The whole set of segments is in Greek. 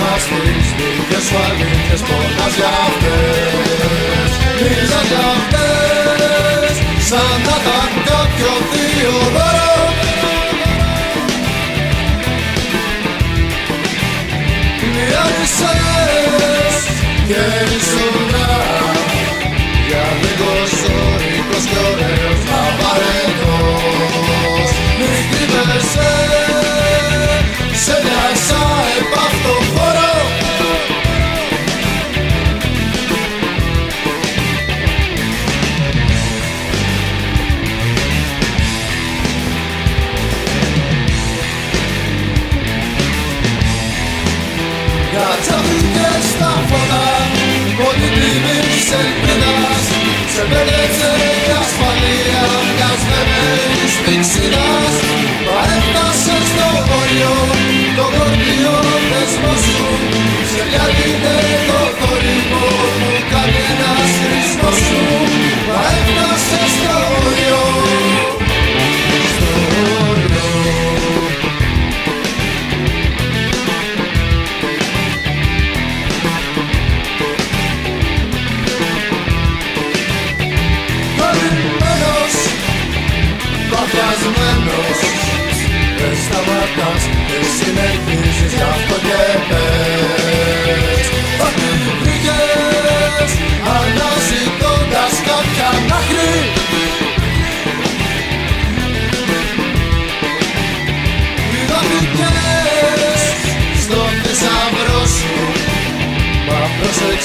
μας τις δικές σου αλήθειες πονάς για αυτές. Μίζας για αυτές σαν να ήταν κάποιο θείο δώρο Μοιάζεσες και ήσουν για λίγος ζώρικος και ωραίος απαραίτητος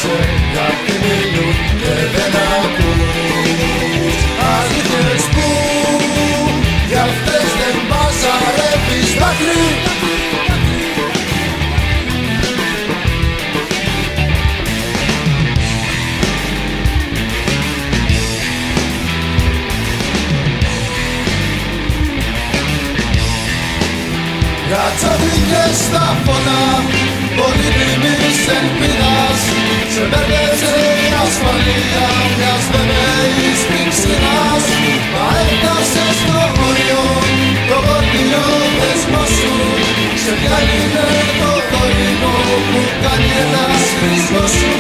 πρόσεξε γιατί μιλούν και δεν ακούς Αλήθειες που για αυτές δεν μπαζαρεύεις δάκρυ Κατσαβήκες στα φώτα πολύτιμης ελπίδας σε μπέρδεψε η ασφαλεία μιας βεβαίας πυξινάς μα έφτασε στο χωριό το κορδιλιό δεσμό σου σε βγάλει το θορυμό που κάνει ένας χρήσμος σου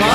μα